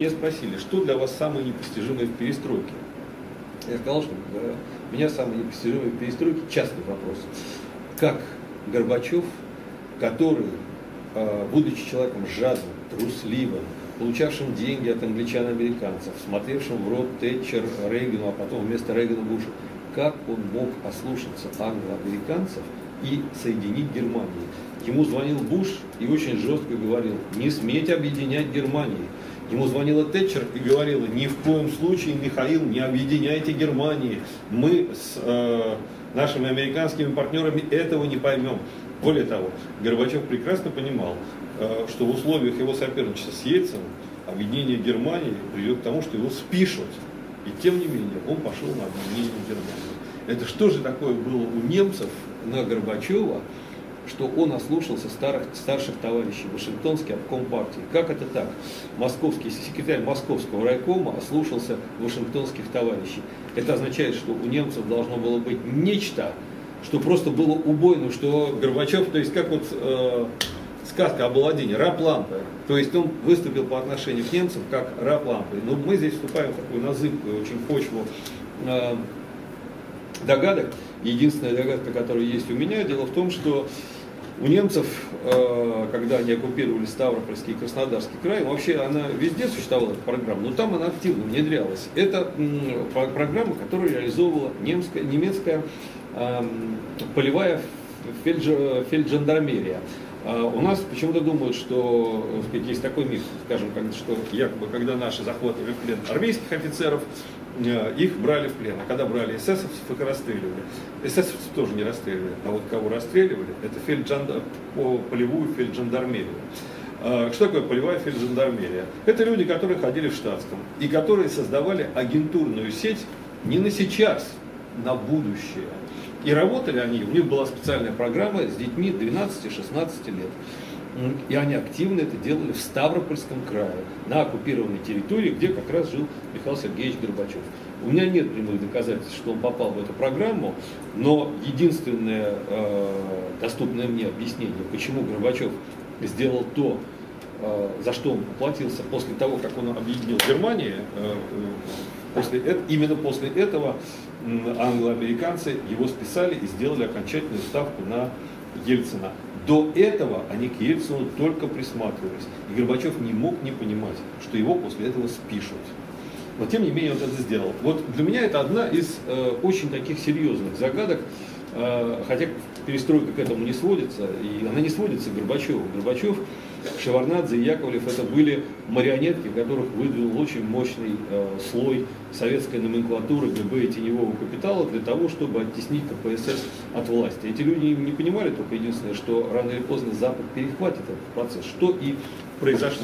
Меня спросили, что для вас самое непостижимое в перестройке? Я сказал, что для меня самое непостижимое в перестройке частный вопрос. Как Горбачев, который, а, будучи человеком жадным, трусливым, получавшим деньги от англичан и американцев, смотревшим в рот Тэтчер, Рейгану, а потом вместо Рейгана Буша, как он мог ослушаться англо-американцев и соединить Германию? Ему звонил Буш и очень жестко говорил, не смейте объединять Германию. Ему звонила Тэтчер и говорила, ни в коем случае, Михаил, не объединяйте Германии. Мы с э, нашими американскими партнерами этого не поймем. Более того, Горбачев прекрасно понимал, э, что в условиях его соперничества с Ельциным объединение Германии приведет к тому, что его спишут. И тем не менее, он пошел на объединение Германии. Это что же такое было у немцев на Горбачева, что он ослушался старых, старших товарищей, Вашингтонский обком партии. Как это так? Московский секретарь Московского райкома ослушался Вашингтонских товарищей. Это означает, что у немцев должно было быть нечто, что просто было убойно, что Горбачев, то есть как вот э, сказка об Аладдине, раб лампы. То есть он выступил по отношению к немцам как раб лампы. Но мы здесь вступаем в такую назыбкую очень почву э, догадок. Единственная догадка, которая есть у меня, дело в том, что у немцев, э, когда они оккупировали Ставропольский и Краснодарский край, вообще она везде существовала, эта программа, но там она активно внедрялась. Это программа, которую реализовывала немская, немецкая эм, полевая фельджандармерия. А у нас почему-то думают, что сказать, есть такой миф, скажем, что якобы, когда наши захватывали в плен армейских офицеров, их брали в плен. А когда брали эсэсовцев, их расстреливали. Эсэсовцев тоже не расстреливали. А вот кого расстреливали, это фельджандар, полевую фельджандармерию. А, что такое полевая фельджандармерия? Это люди, которые ходили в штатском и которые создавали агентурную сеть не на сейчас, на будущее. И работали они, у них была специальная программа с детьми 12-16 лет. И они активно это делали в Ставропольском крае, на оккупированной территории, где как раз жил Михаил Сергеевич Горбачев. У меня нет прямых доказательств, что он попал в эту программу, но единственное э, доступное мне объяснение, почему Горбачев сделал то, э, за что он поплатился после того, как он объединил Германию, э, э после, именно после этого англоамериканцы его списали и сделали окончательную ставку на Ельцина. До этого они к Ельцину только присматривались. И Горбачев не мог не понимать, что его после этого спишут. Но тем не менее он это сделал. Вот для меня это одна из э, очень таких серьезных загадок, хотя перестройка к этому не сводится, и она не сводится к Горбачеву. Горбачев Шеварнадзе и Яковлев это были марионетки, которых выдвинул очень мощный э, слой советской номенклатуры ГБ и теневого капитала для того, чтобы оттеснить КПСС от власти. Эти люди не понимали только единственное, что рано или поздно Запад перехватит этот процесс, что и произошло.